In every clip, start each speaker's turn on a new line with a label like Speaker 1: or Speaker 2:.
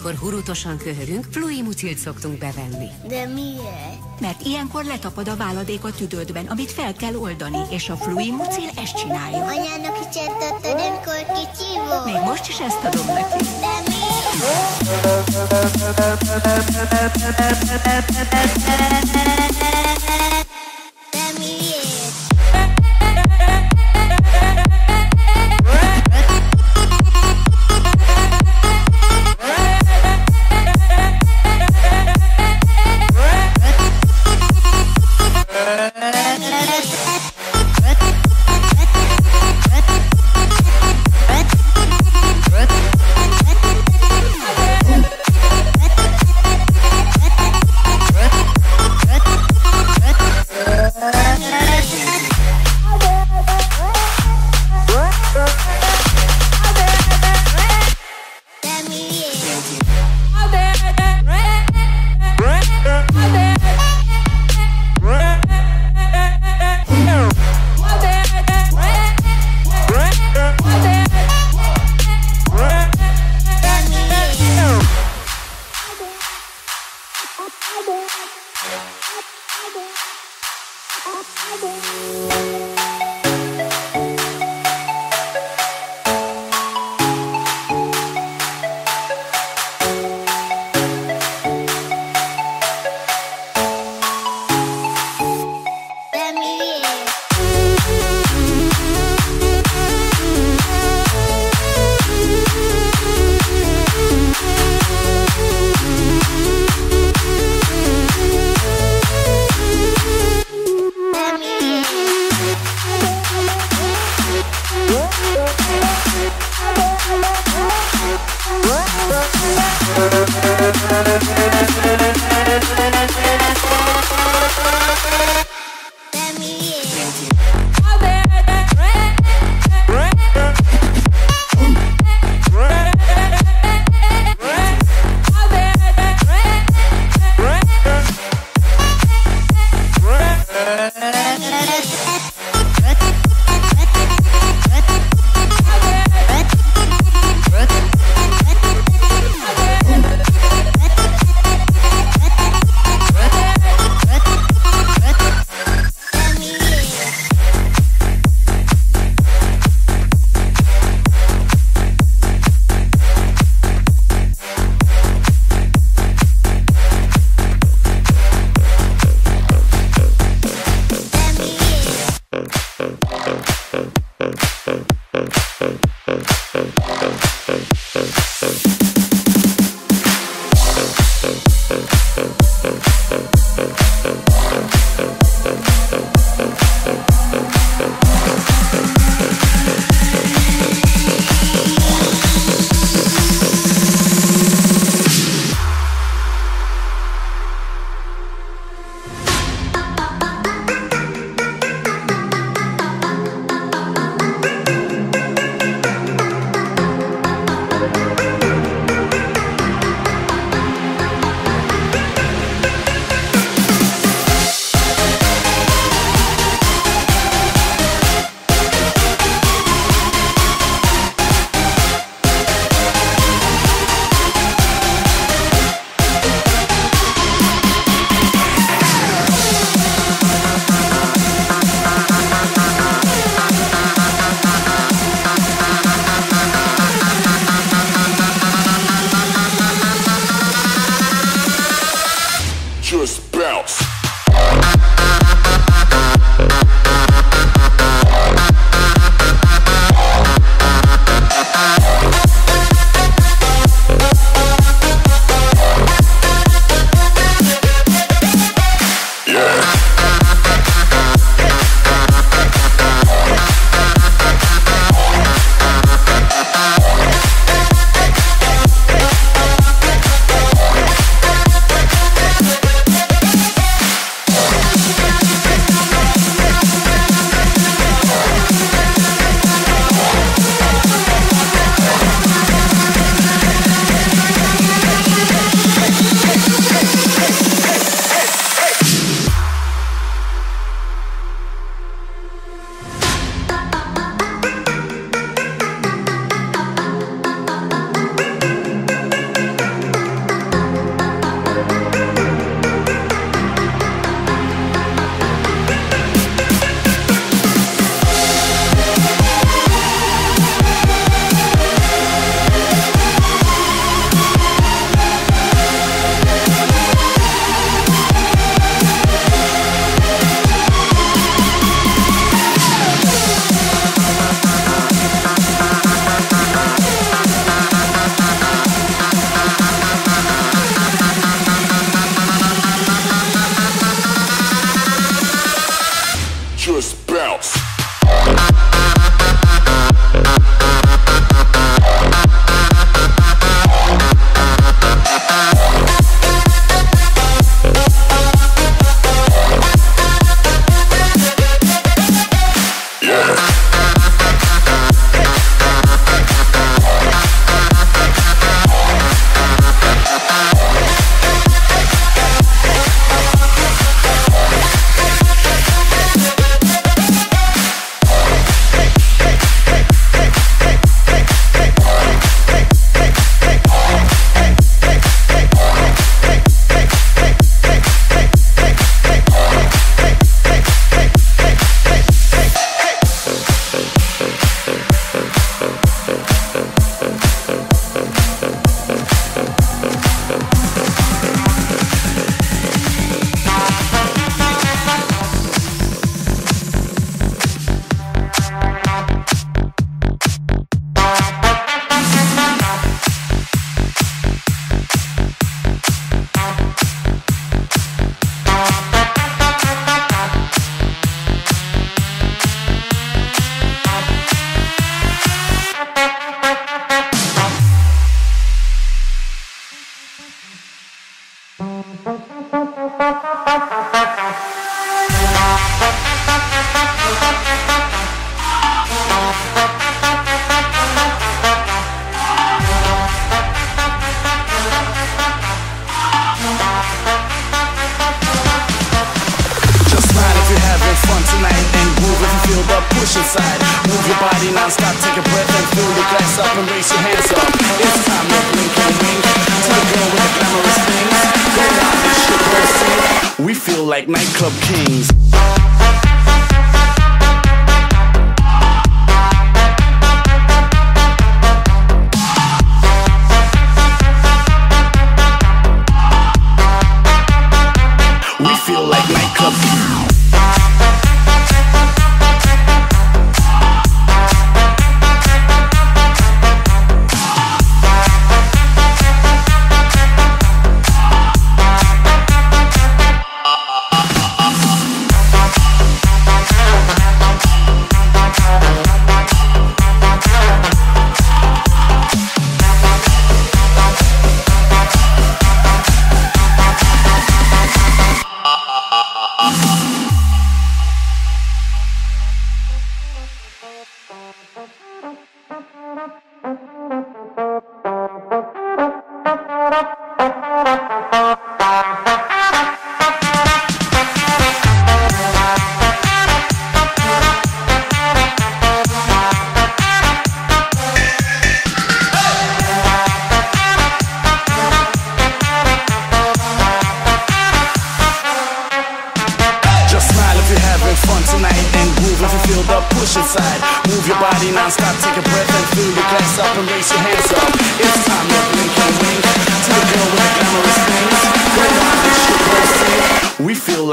Speaker 1: Huratosan köhörünk, fluimucilt szoktunk bevenni.
Speaker 2: De miért?
Speaker 3: Mert ilyenkor letapad a váladék a tüdődben, amit fel kell oldani, és a fluimucil ezt csinálja.
Speaker 2: Anyának adtad, amikor kicsi volt?
Speaker 3: Még most is ezt adom neki.
Speaker 2: De miért?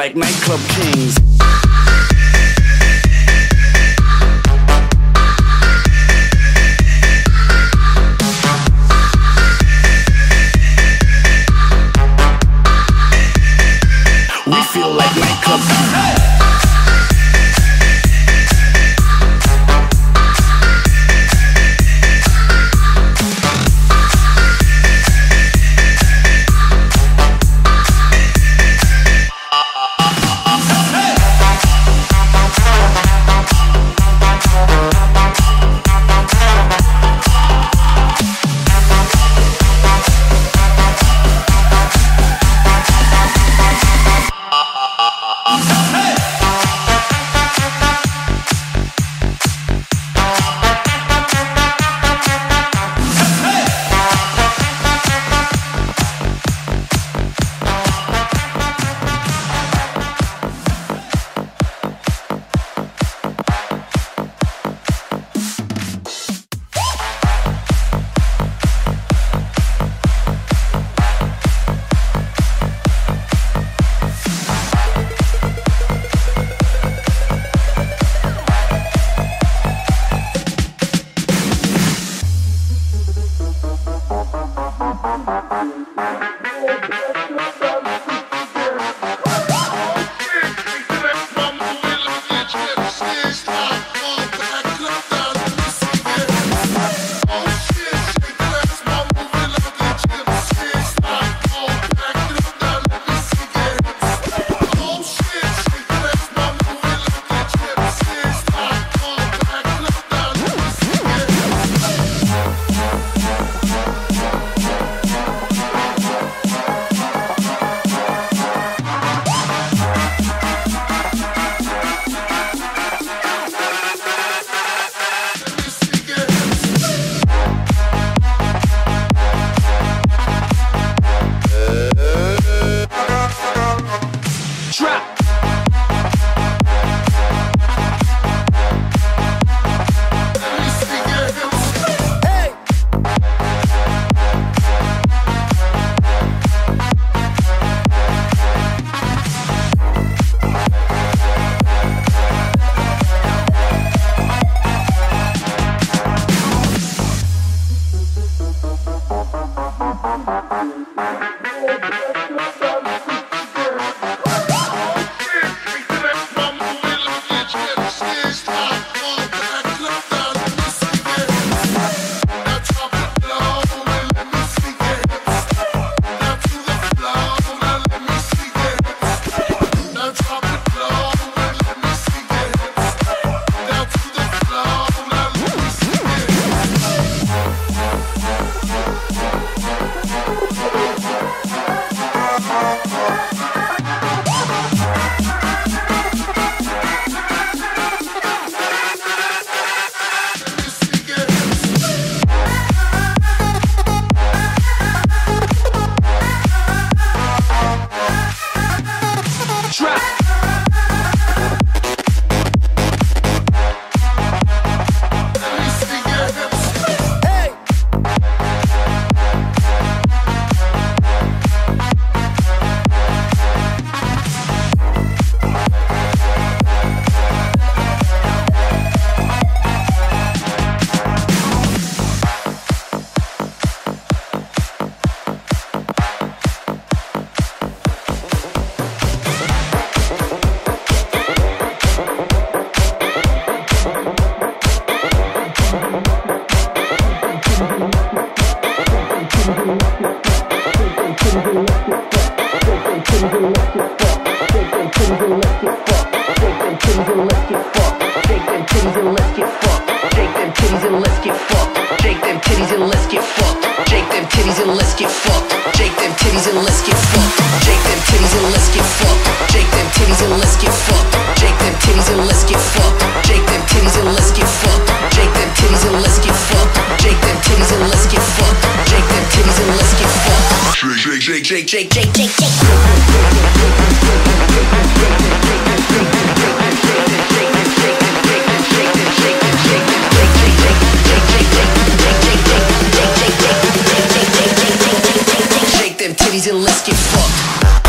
Speaker 4: like nightclub kings. fucked. Shake them titties and let's get fucked. Shake them titties and let's get fucked. Shake them titties and let's get fucked. Shake them titties and let's get fucked. Shake them titties and let's get fucked. Shake them titties and let's get fucked. Shake them titties and let's get fucked. Shake them titties and let's get fucked. Shake them titties and let's get fucked. Shake them titties and let's get fucked. Shake, shake, shake, shake, shake, shake, shake, shake. titties, and let's get fucked.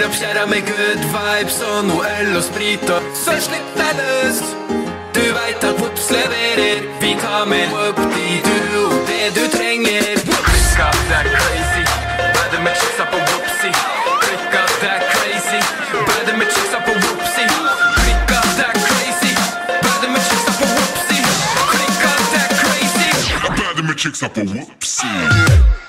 Speaker 5: Fyller opp kjerra med good vibes og noe øl og sprit, og så slipp deg løs. Du veit at Vops leverer. Vi tar med opp de duo, det du trenger. Klikka, det er crazy. Bedre med chicksa på Wopsi. Klikka, det er crazy. Bedre med chicksa på Wopsi. Klikka, det er crazy. Bedre med chicksa på Wopsi. Klikka, det er crazy.
Speaker 6: Bedre med chicksa på Wopsi.